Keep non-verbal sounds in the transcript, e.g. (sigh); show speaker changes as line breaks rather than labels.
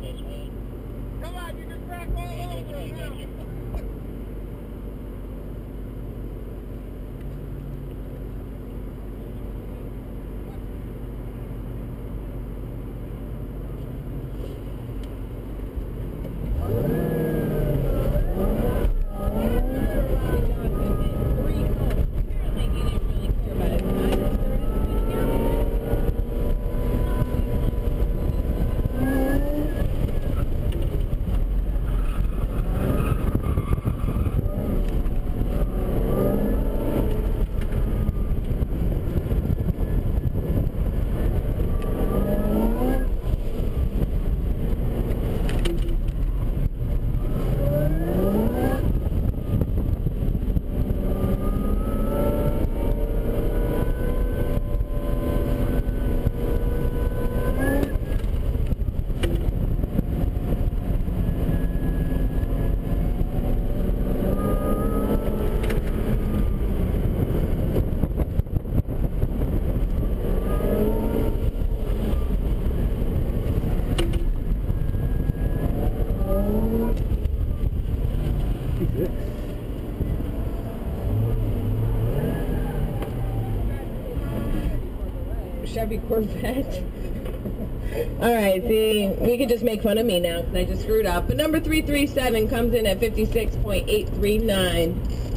Come on, you can crack all over it now.
Chevy Corvette. (laughs) All right, see, we could just make fun of me now because I just screwed up. But number 337 comes in at 56.839.